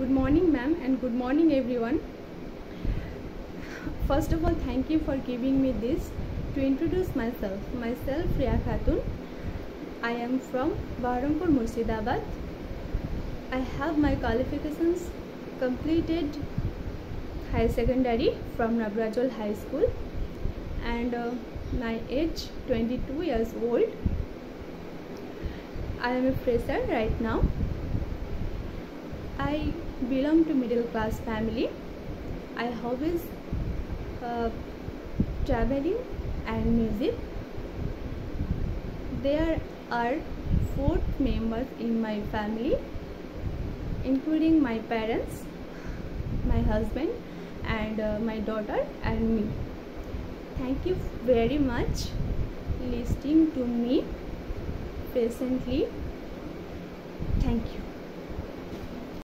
Good morning, ma'am, and good morning, everyone. First of all, thank you for giving me this to introduce myself. Myself, Riya Khatun. I am from Baharampur, Murshidabad. I have my qualifications completed high secondary from Nagrajol High School and uh, my age 22 years old. I am a fresher right now. I belong to middle class family. I always uh, traveling and music. There are four members in my family, including my parents, my husband, and uh, my daughter and me. Thank you very much listening to me patiently. Thank you.